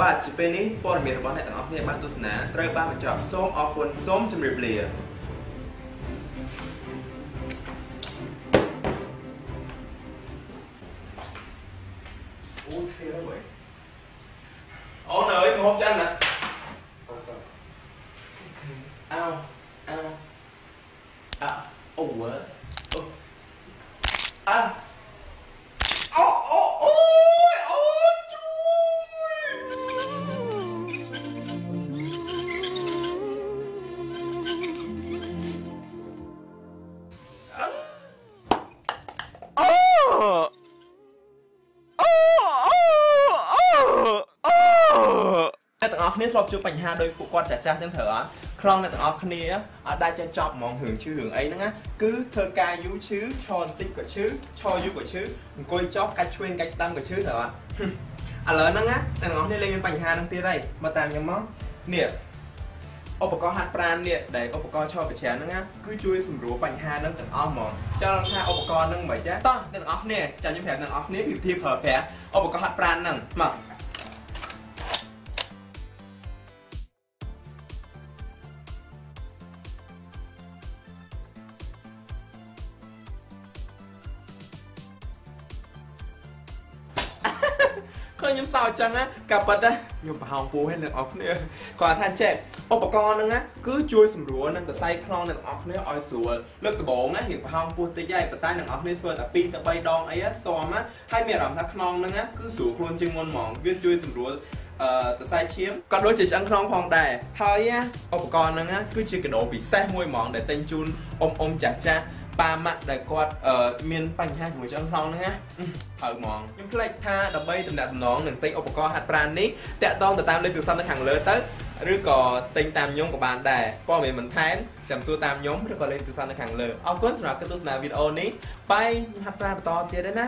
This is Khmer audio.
បាទជាពេលនេះព័ត៌មានរបស់អ្នកទាំងអស់គ្នាបានទស្សនាត្រូវបានបញ្ចប់សូមអរគុណសូមជម្រាបលាអូឃ្លៀរហើយអូនអើយមកហូបចានណាអោអោអោអូវ៉ាអោអូ ស់គ្នាធ្លាប់ជួបបញ្ហាដោយពួកគាត់ចាស់ចាស់ចឹងត្រូវអត់ខ្លងអ្នកទាំងអស់គ្នាអត់ដែលចេះចប់ហ្មងរឿងឈឺរឿងអីហ្នឹងណាគឺធ្វើការយូរឈឺឈរបន្តិចក៏ឈឺឈរយូរក៏ឈឺអង្គុយចុះកាច់ឆ្វេងកាច់ស្ដាំក៏ឈឺត្រូវអត់ឥឡូវហ្នឹងណាអ្នកទាំងអស់គ្នាលេងមានបញ្ហាហ្នឹងទៀតហើយមកតាមខ្ញុំមកនេះឧបករណ៍ហាត់ប្រាណនេះដែលឧបករណ៍ឈរប្រចាំហ្នឹងណាគឺជួយសម្រួលបញ្ហាហ្នឹងទាំងអស់ហ្មងចង់ថាឧបករណ៍ហ្នឹងមិនចាតោះអ្នកទាំងអស់គ្នាចាំខ្ញុំប្រាប់អ្នកទាំងអស់គ្នាពីវិធីប្រើប្រាស់ឧបករណ៍ហាត់ប្រាណហ្នឹងមក ឃើញខ្ញុំសើចចឹងណាកាប៉ិតណាខ្ញុំប្រហោងពូឲ្យអ្នកនរគ្នាគាត់ថាចេះឧបករណ៍ហ្នឹងណាគឺជួយសម្រួលនឹងសរសៃខ្នងអ្នកនរគ្នាឲ្យស្រួលលើកដំបូងណារៀងប្រហោងពូតិចហើយប៉ុន្តែអ្នកនរគ្នាធ្វើតែ2ទៅ3ដងអីសមណាហើយមានអារម្មណ៍ថាខ្នងហ្នឹងណាគឺស្រួលខ្លួនជាងមុនហ្មងវាជួយសម្រួលអឺសរសៃឈាមក៏ដូចជាឆ្អឹងខ្នងផងដែរហើយណាឧបករណ៍ហ្នឹងណាគឺជាកាដូពិសេសមួយហ្មងដែលទិញជូនអ៊ំអ៊ំចាស់ចាស់ ប៉ាម៉ាក់ដែលគាត់អឺមានបញ្ហាជាមួយឆ្អឹងខ្នងហ្នឹងណាហើយហ្មងខ្ញុំភ្លេចថាដើម្បីតំណាក់តំណងនឹងទិញឧបករណ៍ហាត់ប្រាណនេះតាក់ទងទៅតាមលេខទូរស័ព្ទនៅខាងលើទៅឬក៏ទិញតាមខ្ញុំក៏បានដែរព័ត៌មានបន្ថែមចាំសួរតាមខ្ញុំឬក៏លេខទូរស័ព្ទនៅខាងលើអរគុណសម្រាប់ការទស្សនាវីដេអូនេះបាយហាត់ប្រាណបន្តទៀតដែរណា